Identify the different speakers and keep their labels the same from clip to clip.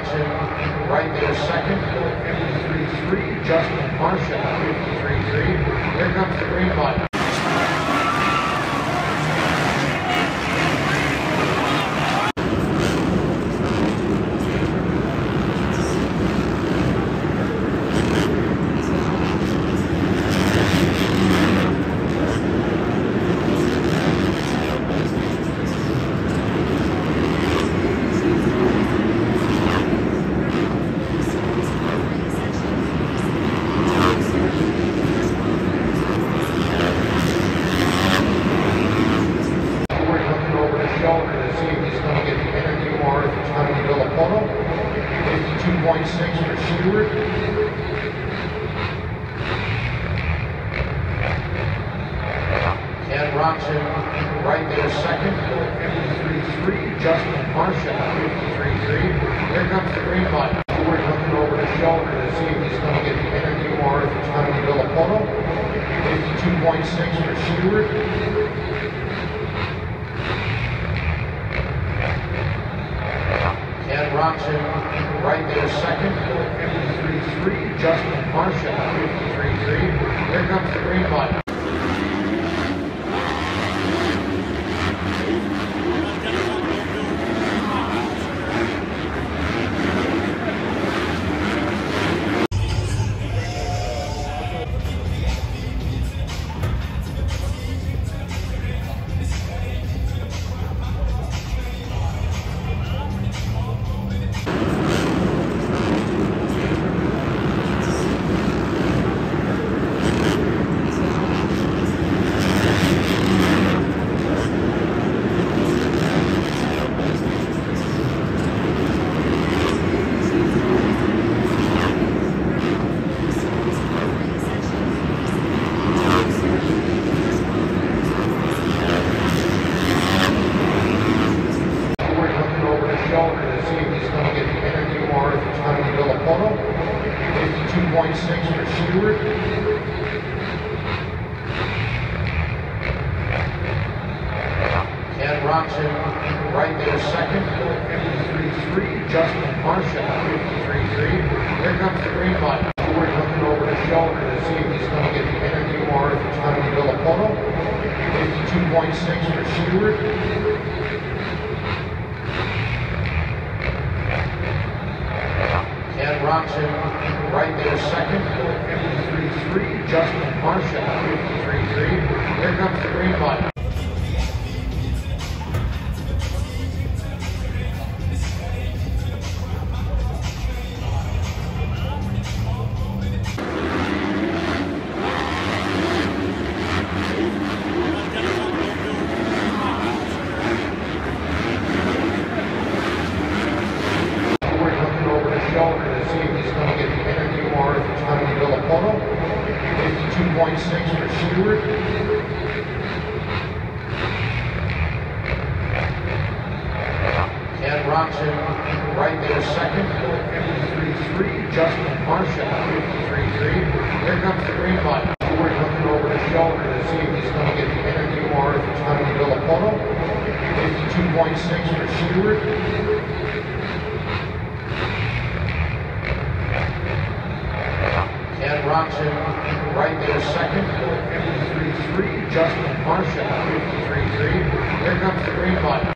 Speaker 1: Ken right there second. 53.3. Justin Marshall 53.3. Here comes the green button. We're looking over the shoulder to see if he's going to get the energy more if it's going to be Villopoto. 52.6 for Ken Roczen right there second. 53.3. Justin Marshall 53.3. Here comes the green button. We're looking over the shoulder to see if he's going to get the energy or if it's going to be Villopoto. 52.6 for Stewart. Ken Roczen right there second. 53.3. Justin Marshall 53.3. Here comes the green button. To see if he's going to get the energy more if it's going to be Villopoto. 52.6 for Stewart. Ken Roczen right there second. 53.3. Justin Marshall 53.3. Here comes the green button. We're looking over the shoulder to see if he's going to get the energy more if it's going to be Villopoto. 52.6 for Stewart. Ken Roczen right there second. 53.3. Justin Marshall 53.3. Here comes the green button. Roczen right there second. 53.3. Justin Marshall 53.3. Here comes the green button. We're looking over the shoulder to see if he's going to get the energy more if it's going to be Villopoto. 52.6 for Stewart. Ken Roczen right there second. 53.3. Justin Marshall 53.3. Here comes the green button.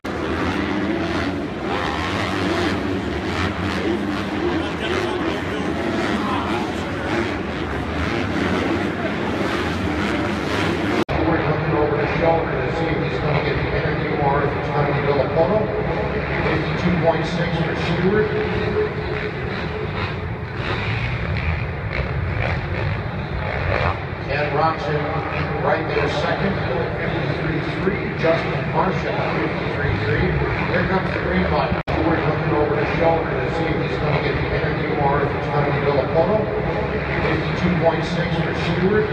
Speaker 1: We're looking over the shoulder to see if he's going to get the energy more if it's going to be Villopoto. 52.6 for Stewart. Ken right there second. 53.3. Justin Marshall 53.3. Here comes the green button. We're looking over the shoulder to see if he's going to get the energy more if it's going to be Villopoto. 52.6 for Stewart.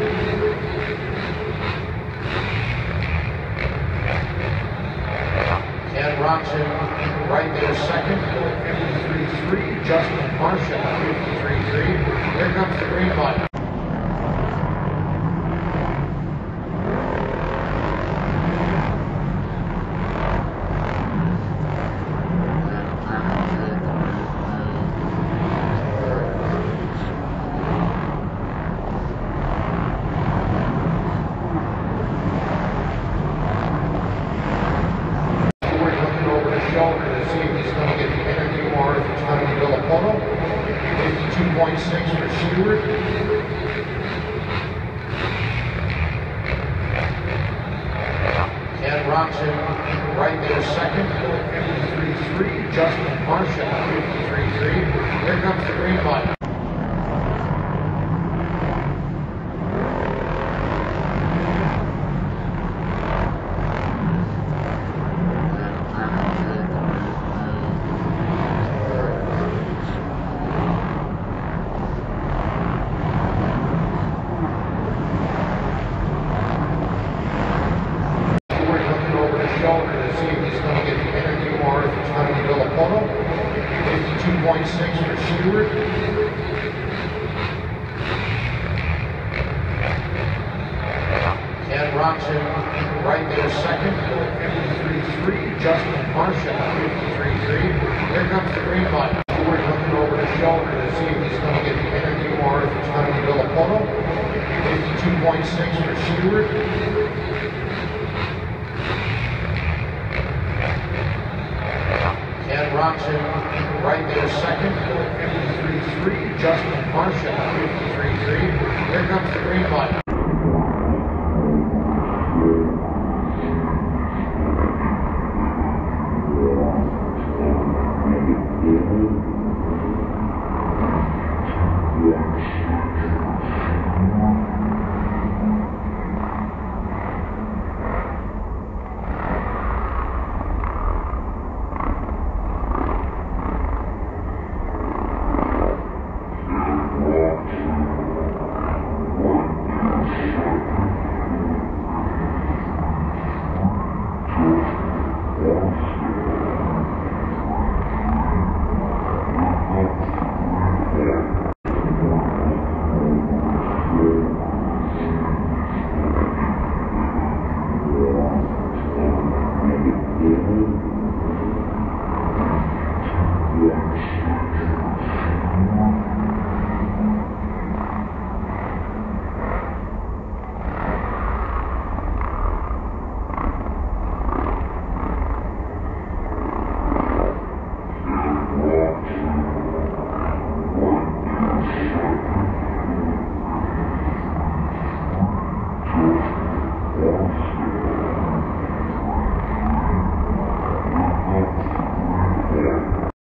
Speaker 1: Ken Roczen right there second. 53.3. Justin Marshall 53.3. Here comes the green button. We're looking over his shoulder to see if he's going to get the interview or if it's going to be Villopoto. 52.6 for Stewart. Roczen right there second, 53.3. Justin Marshall, 53.3. Here comes the green button. We're looking over his shoulder to see if he's going to get the interview or if it's going to 52.6 for Stewart. Ken Roczen right there second, 53.3. Justin Marshall, 53.3. Here comes the green button. We're looking over his shoulder to see if he's going to get the interview or if it's going to be Villopoto. 52.6 for Stewart. Right there second, 53.3. Justin Marshall,